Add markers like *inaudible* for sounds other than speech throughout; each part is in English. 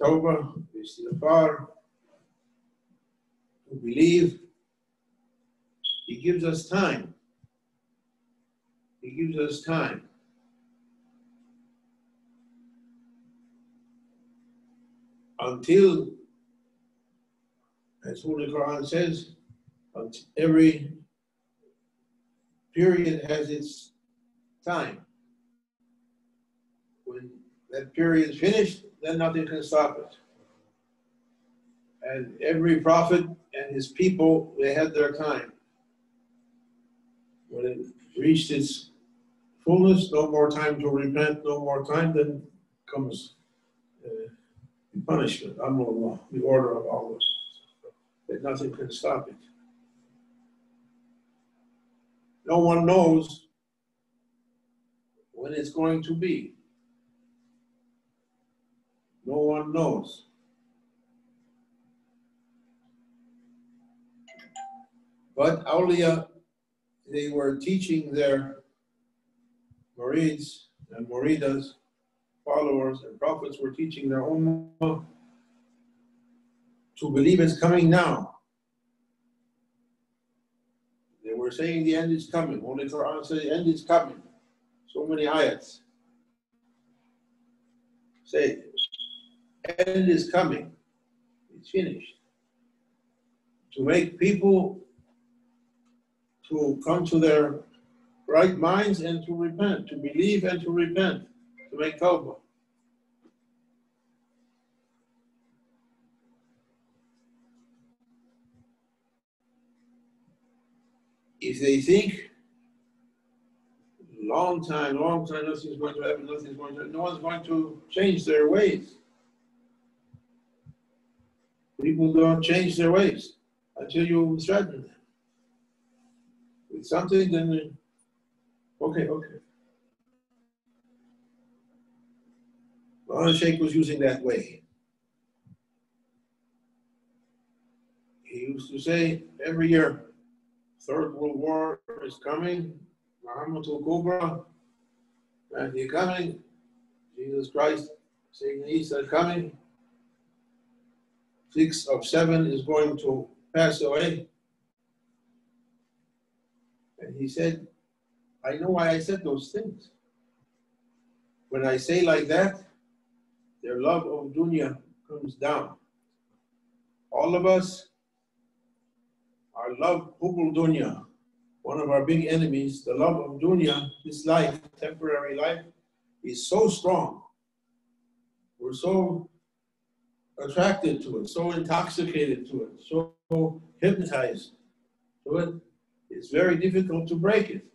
Tawbah, Istighfar, to believe. He gives us time. He gives us time. Until, as Holy Quran says, every period has its time. When that period is finished, then nothing can stop it. And every prophet and his people, they had their time. When it reached its fullness, no more time to repent, no more time, then comes uh, the punishment, Allah, the order of Allah, that nothing can stop it. No one knows when it's going to be. No one knows. But awliya, they were teaching their murids and muridas, followers and prophets were teaching their own to believe it's coming now. They were saying the end is coming. Only Quran says the end is coming. So many ayats. Say, end is coming. It's finished. To make people to come to their right minds and to repent, to believe and to repent, to make tawbah. If they think long time, long time, nothing's going to happen, nothing's going to, no one's going to change their ways. People don't change their ways until you threaten them with something, then they, okay, okay. Maulana Sheikh was using that way. He used to say every year, Third World War is coming, Malhamat al-Kubra, Mahdi coming, Jesus Christ, Satan Isa coming, six of seven is going to pass away. And he said, I know why I said those things. When I say like that, their love of dunya comes down. All of us, our love, hubul dunya, one of our big enemies, the love of dunya, this life, temporary life, is so strong. We're so attracted to it, so intoxicated to it, so hypnotized to it. It's very difficult to break it.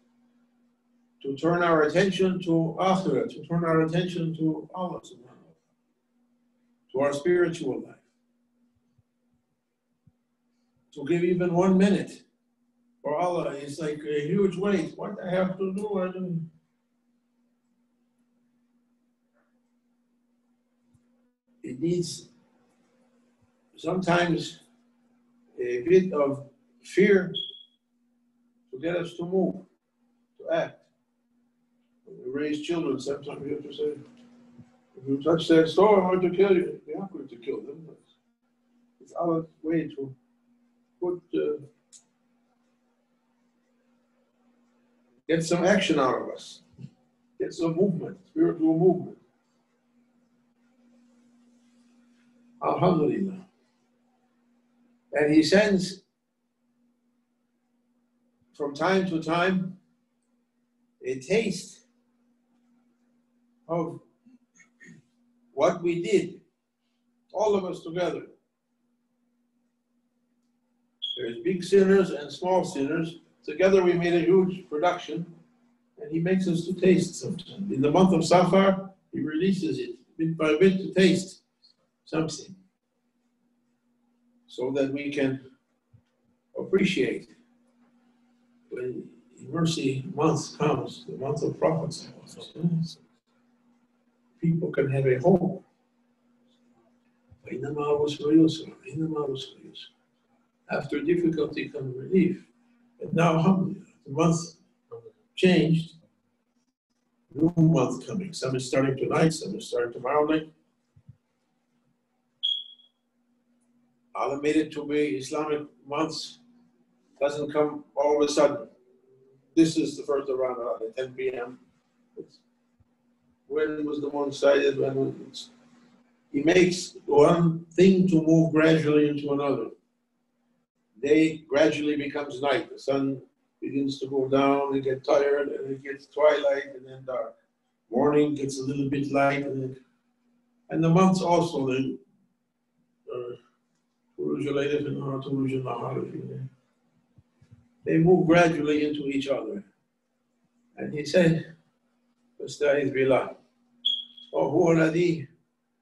To turn our attention to Akhirah, to turn our attention to Allah subhanahu to our spiritual life. To give even one minute for Allah is like a huge weight. What I have to do, I don't. It needs sometimes a bit of fear to get us to move, to act. When we raise children, sometimes we have to say, if you touch their store, I'm going to kill you. We are going to kill them. But it's our way to put, uh, get some action out of us, get some movement, spiritual movement. Alhamdulillah. And he sends from time to time a taste of what we did, all of us together. There's big sinners and small sinners. Together we made a huge production, and he makes us to taste something. In the month of Safar, he releases it bit by bit to taste something so that we can appreciate when mercy month comes, the month of prophets, people can have a hope. After difficulty comes relief. And now, the month changed. New month coming. Some is starting tonight, some is starting tomorrow night. Allah made it to be Islamic months doesn't come all of a sudden. This is the first of Ramadan at 10 p.m. When was the one cited? When it's, he makes one thing to move gradually into another. Day gradually becomes night. The sun begins to go down and get tired, and it gets twilight and then dark. Morning gets a little bit light, and, then, and the months also. They, uh, they move gradually into each other. And he said, فاستعذ بالله وهو الذي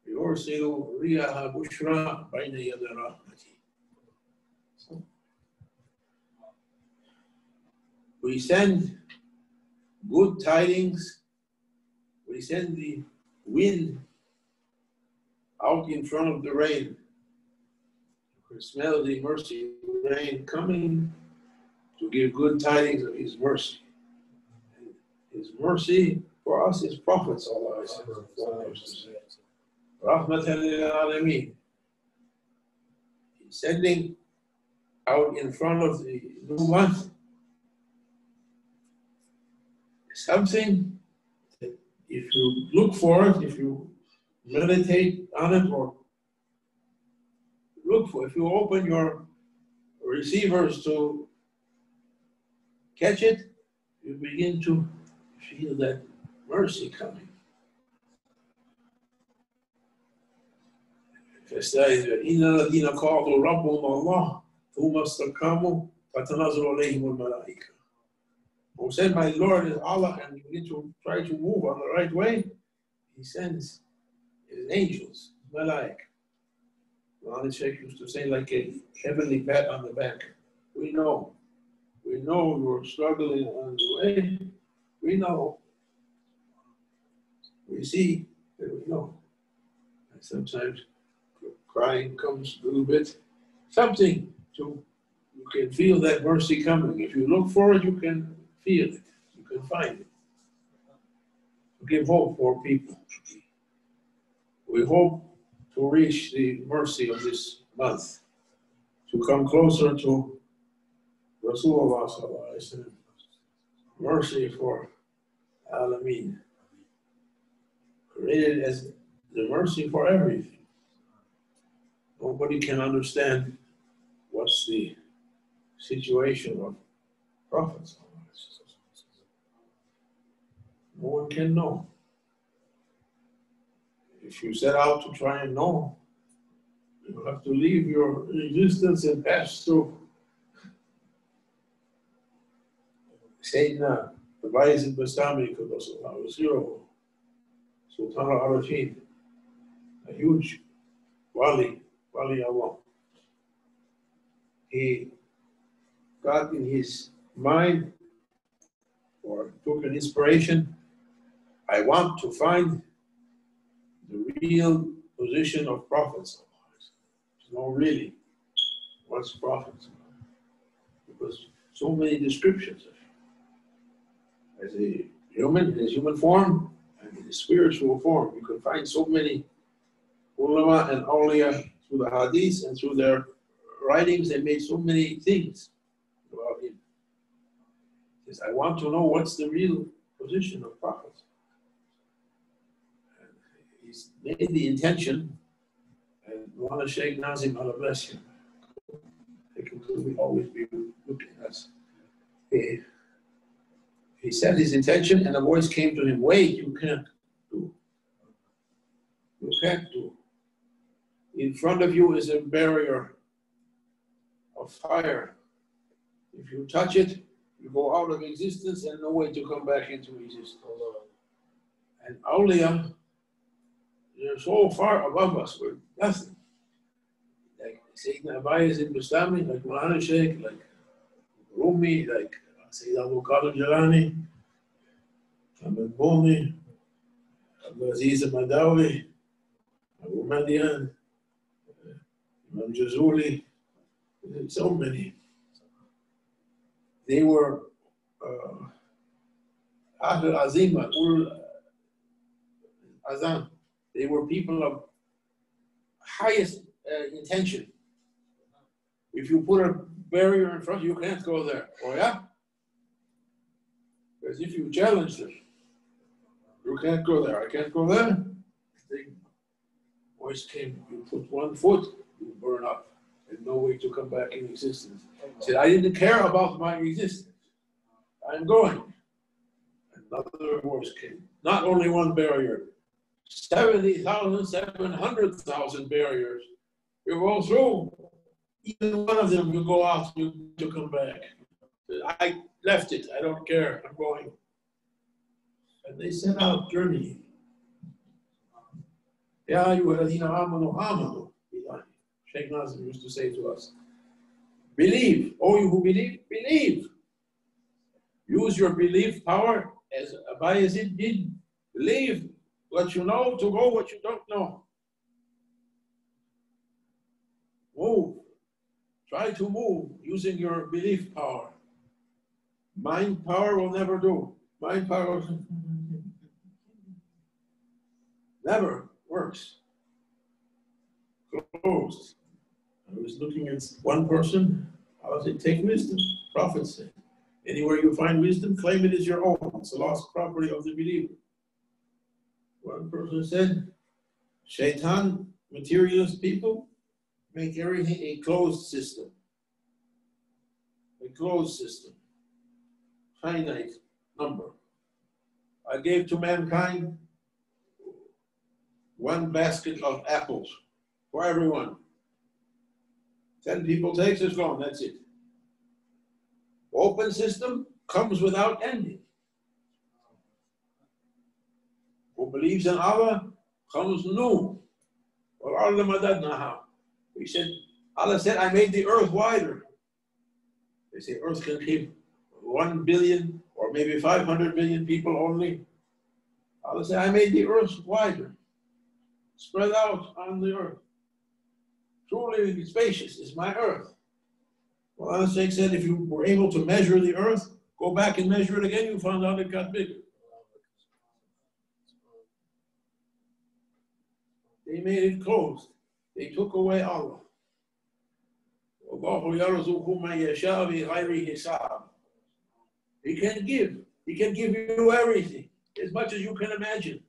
يرسل رياح بشرى بين يدي رحمته. We send good tidings, we send the wind out in front of the rain. The mercy rain coming to give good tidings of His mercy. And his mercy for us is prophets, Allah Rahmatan lil He's sending out in front of the new month something that if you look for it, if you meditate on it or look for, if you open your receivers to catch it, you begin to feel that mercy coming. إن الذين قالوا ربهم الله ثم استقاموا فتنزل عليهم الملائكة. Who said, My Lord is Allah, and you need to try to move on the right way, He sends His angels, Malaik. Maulana Sheikh used to say, like a heavenly pat on the back. We know we know you're struggling on the way. We know. We see and we know. And sometimes crying comes a little bit. Something to you can feel that mercy coming. If you look for it, you can feel it. You can find it. Give hope for people. We hope to reach the mercy of this month, to come closer to Rasulullah mercy for Alameen. Created as the mercy for everything. Nobody can understand what's the situation of prophets. No one can know. If you set out to try and know, you have to leave your existence and pass through. Sayyidina Tabayiz al-Bastami, Quddusallahu was hero, Sultan al-Arifin, a huge wali, wali Allah. He got in his mind or took an inspiration, I want to find real position of prophets. No, really, what's prophets? Because so many descriptions of as a human, in human form, and in spiritual form. You can find so many ulama and awliya through the hadith and through their writings, they made so many things about him. I want to know what's the real position of prophets. He's made the intention, and Maulana Sheikh Nazim, Allah bless him, he can always be looking at us. He he said his intention, and a voice came to him, Wait, you can't do. You can't do. In front of you is a barrier of fire. If you touch it, you go out of existence and no way to come back into existence. And awliya, they're so far above us, we're nothing. Like Sayyidina Abayazid Bustami, like Mulana Sheikh, like Rumi, like Sayyid Abdul Qadir Jilani, Ahmed Boni, Abu Aziz Madawi, Abu Madian, Imam Jazuli, so many. They were uh, Ahl Azima, Ul Azam. They were people of highest uh, intention. if you put a barrier in front, you can't go there. Oh yeah? Because if you challenge them, you can't go there. I can't go there. The voice came, you put one foot, you burn up. and no way to come back in existence. He said, I didn't care about my existence. I'm going. Another voice came. Not only one barrier, 70,000, 700,000 barriers. You go through, even one of them, you go out, you, you come back. I left it, I don't care, I'm going. And they set out journeying. يا أيها الذين آمنوا آمنوا Sheikh Nazim used to say to us, believe, oh you who believe, believe. Use your belief power as Abayazid did. Believe what you know to go what you don't know. Move. Try to move using your belief power. Mind power will never do. Mind power *laughs* never works. Closed. I was looking at one person. How does it take wisdom? Prophet said. Anywhere you find wisdom, claim it as your own. It's a lost property of the believer. One person said, Shaitan, materialist people, make everything a closed system. A closed system. Finite number. I gave to mankind one basket of apples for everyone. Ten people takes, it's gone, that's it. Open system comes without ending. Who believes in Allah comes new. He said, Allah said, I made the earth wider. They say earth can keep one billion or maybe 500 million people only. Allah said, I made the earth wider, spread out on the earth. Truly spacious is my earth. Well, Allah said, if you were able to measure the earth, go back and measure it again, you found out it got bigger. They made it closed. They took away Allah. He can give. He can give you everything, as much as you can imagine.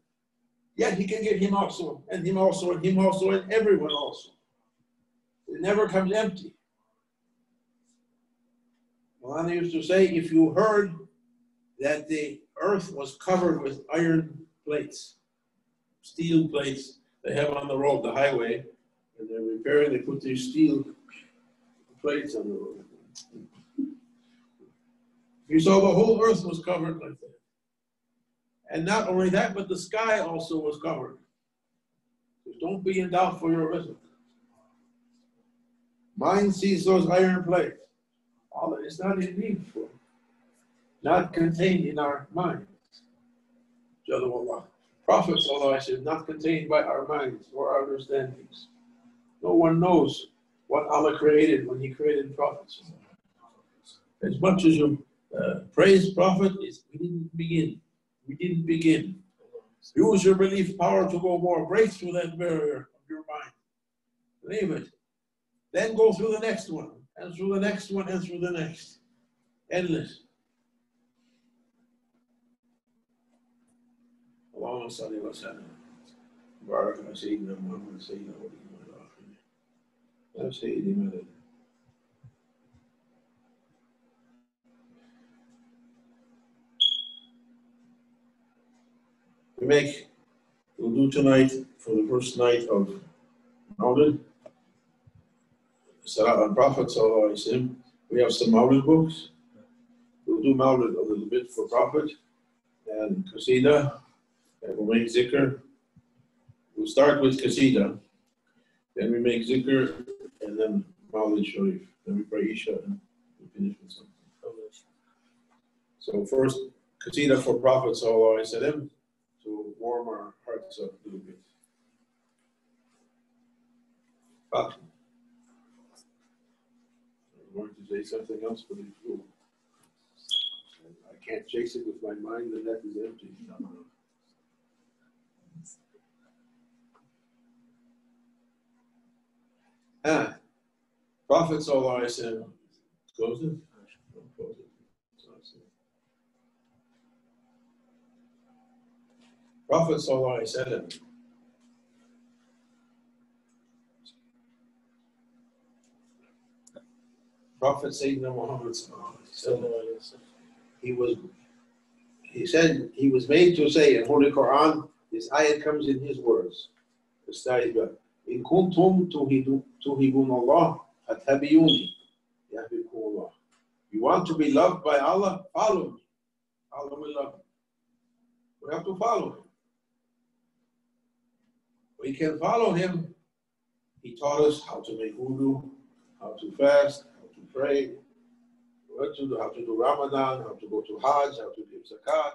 Yet he can give him also, and him also, and him also, and everyone also. It never comes empty. Maulana used to say, if you heard that the earth was covered with iron plates, steel plates they have on the road, the highway, and they're repairing, they put these steel plates on the road. You saw the whole earth was covered like that. And not only that, but the sky also was covered. So don't be in doubt for your rhythm. Mind sees those iron plates. Allah is not in need for, not contained in our minds. Jalla Prophets, I said, not contained by our minds or our understandings. No one knows what Allah created when He created prophets. As much as you uh, praise prophet, is we didn't begin. We didn't begin. Use your belief power to go more. Break through that barrier of your mind. Leave it. Then go through the next one, and through the next one, and through the next. Endless. Muhammad Sallallahu Alaihi Wasallam. Baraka Sayyidina Muhammad Sayyidina Wali wa Ya Sayyidi Madad. We make, we'll do tonight for the first night of Maulid. Salat and Prophet We have some Maulid books. We'll do Maulid a little bit for Prophet and Qasida we'll make zikr. We'll start with Qasida, then we make zikr, and then Maulid Sharif. Then we pray Isha and we finish with something. So first, Qasida for Prophet Sallallahu Alaihi to warm our hearts up a little bit. But I'm going to say something else, but it's cool. I can't chase it with my mind, and that is empty. Ah, Prophet Sallallahu Alaihi close. Close it. Prophet Sallallahu Alaihi Wasallam Prophet Sayyidina Muhammad he was he said he was made to say in Holy Quran, this ayat comes in his words. In kuntum tuhibun Allah fatabiyuni Allah. You want to be loved by Allah? Follow me. Allah will love you. We have to follow him. We can follow him. He taught us how to make wudu, how to fast, how to pray, what to do, how to do Ramadan, how to go to Hajj, how to give zakat.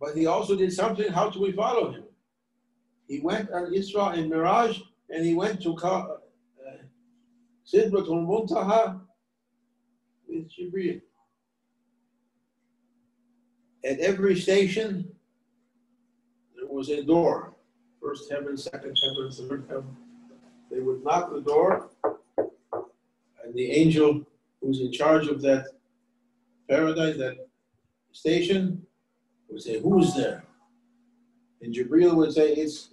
But he also did something, how do we follow him? He went on Isra and Miraj, and he went to uh, Sidratul Muntaha with Jibreel. At every station, there was a door. First heaven, second heaven, third heaven. They would knock the door, and the angel who's in charge of that paradise, that station, would say, Who's there? And Jibril would say, It's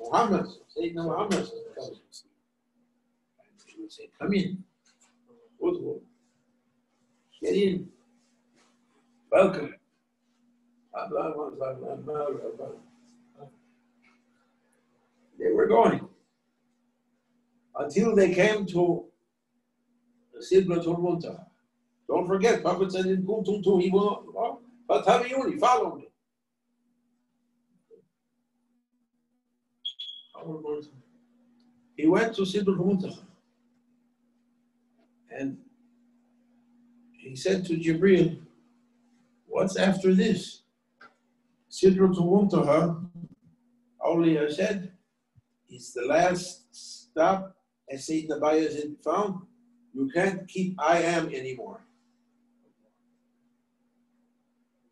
Muhammad, Sayyidina Muhammad. And he would say, Come in. Get in. Welcome. They were going until they came to Sidratul Muntaha. Don't forget, Prophet said, In kuntum tuhibun follow me. He went to Sidratul Muntaha. And he said to Jibril, What's after this? Sidratul Muntaha, Awliya said, it's the last stop as Sayyidina Bayezid found you can't keep I am anymore.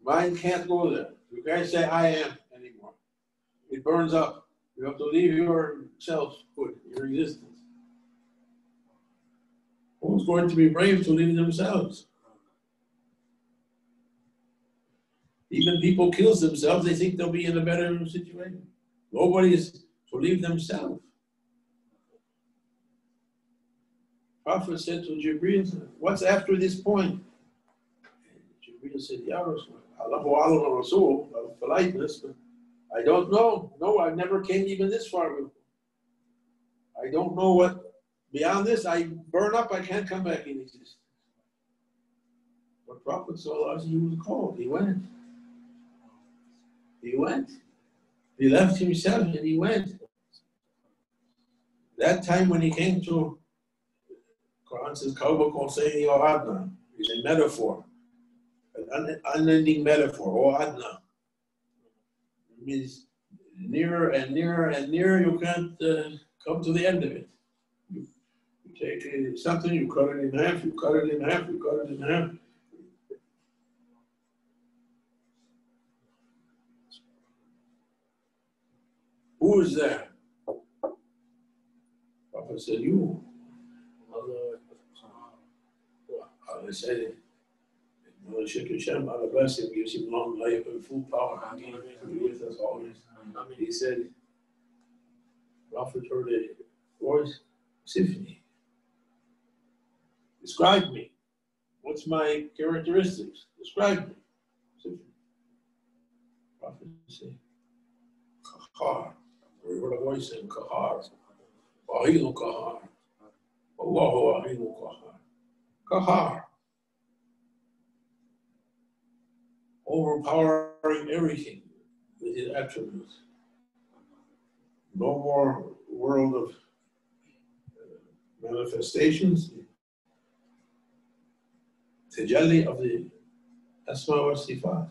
Mine can't go there. You can't say I am anymore. It burns up. You have to leave your selfhood, your existence. Who's going to be brave to leave themselves? Even people kill themselves, they think they'll be in a better situation. Nobody is to leave themselves. Prophet said to Jibreel, What's after this point? Jibreel said, Ya Rasul, Rasul, politeness, but I don't know. No, I never came even this far before. I don't know what beyond this. I burn up, I can't come back in existence. But Prophet saw he was called. He went. He went. He left himself and he went. That time when he came to Quran says, Qaba Qawsayn Adna is a metaphor, an unending metaphor, or Adna. Means nearer and nearer and nearer, you can't uh, come to the end of it. You, you take uh, something, you cut it in half, you cut it in half, you cut it in half. Who is there? Prophet said, You. I said it. Hisham, Allah bless him, gives him long life and full power. and be with us always. He said, Prophet heard a voice, symphony. Describe me. What's my characteristics? Describe me. Symphony. Prophet said, Kahar. We heard a voice saying, Kahar. Wahilu Kahar. Allahu Wahilu Kahar. Kahar. Overpowering everything with his attributes. No more world of uh, manifestations. Tajalli of the Asma wa Sifat.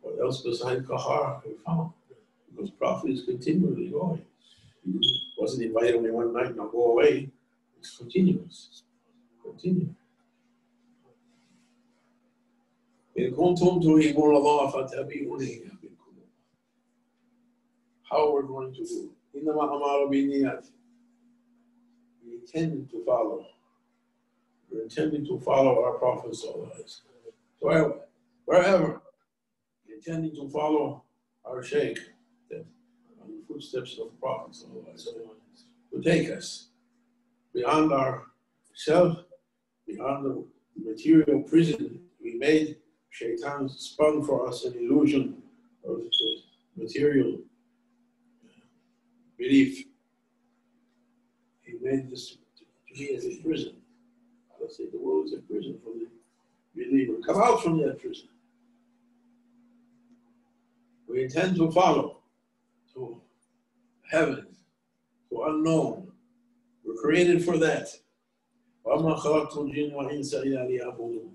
What else besides Kahar we found? Because Prophet is continually going. He wasn't invited only one night, now go away. It's continuous. Continuous. إن كنتم تحبون الله فاتبعوني How we're going to do. إنما أمر بالنيات. intend to follow. We're intending to follow our prophets always. So wherever intending to follow our sheikh, that on the footsteps of prophets always, to take us beyond our self, beyond the material prison we made. Shaitan spun for us an illusion of material belief. He made this to be as a prison. Let's say the world is a prison for the believer. Come out from that prison. We intend to follow to heaven, to unknown. We're created for that. وَمَا خَلَقْتُ الْجِنَّ وَإِنسَ إِلَّا لِيَعْبُدُونَ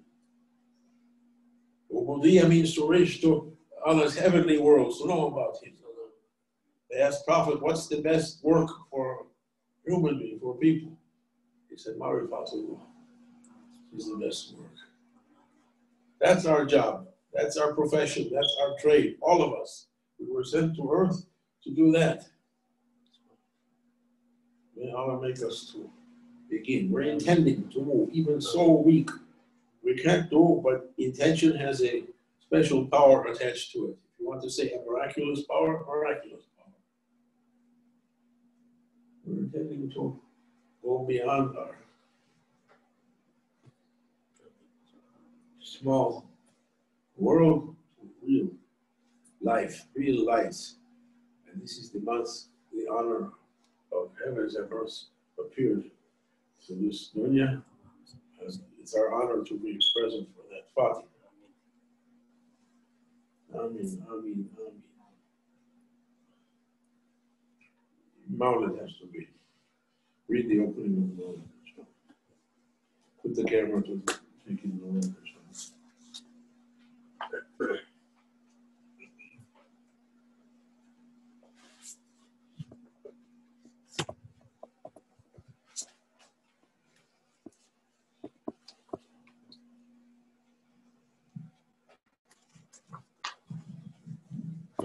Ubudiyya means to reach to Allah's heavenly worlds, to know about Him. Uh, they asked Prophet, what's the best work for human being, for people? He said, Marifatullah is the best work. That's our job. That's our profession. That's our trade. All of us. We were sent to earth to do that. May Allah make us to begin. We're intending to move, even so weak. We can't do, but intention has a special power attached to it. If you want to say a miraculous power, miraculous power. We're intending to go beyond our small world real life, real lights. And this is the month, the honor of heavens earth appeared to this dunya. It's our honor to be present for that Fatih. Amen, amen, amen. Maulid has to be. Read the opening of the Maulid. Put the camera to taking the Maulid.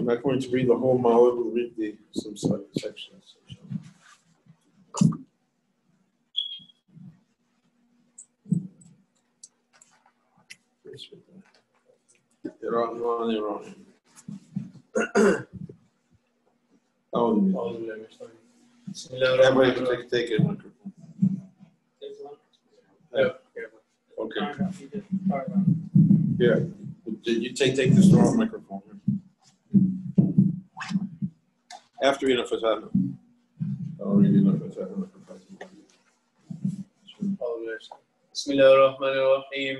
not going to read the whole Maulid, we'll read the, some sections. Iran, Iran, Iran. *coughs* Everybody take, take it. Yeah. Okay. Yeah. Did you take take this wrong microphone? After. I'll read enough is that. بسم الله الرحمن الرحيم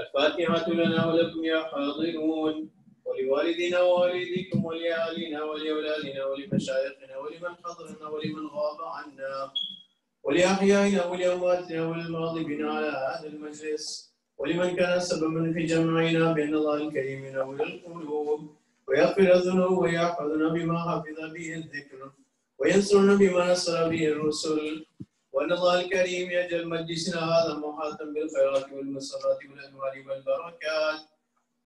الفاتحة لنا ولكم يا حاضرون ولوالدنا ووالديكم ولأهلنا ولأولادنا ولمشايخنا ولمن حضرنا ولمن غاب عنا ولأحيائنا ولأمواتنا وللماضي بنا على هذا المجلس ولمن كان سببا في جمعنا بين الله الكريم ينور القلوب ويغفر الذنوب ويحفظنا بما حفظ به الذكر. وينصرنا بما نصر به الرسل. وإن الله الكريم يجعل مجلسنا هذا محاطا بالخيرات والمسرات والانوار والبركات.